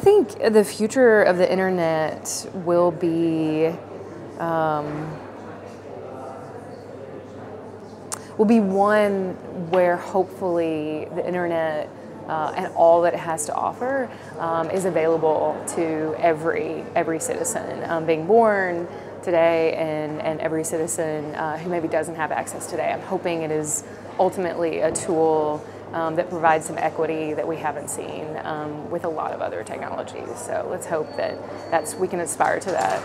think the future of the internet will be um, will be one where hopefully the internet uh, and all that it has to offer um, is available to every every citizen um, being born today and, and every citizen uh, who maybe doesn't have access today. I'm hoping it is ultimately a tool um, that provides some equity that we haven't seen um, with a lot of other technologies. So let's hope that that's we can aspire to that.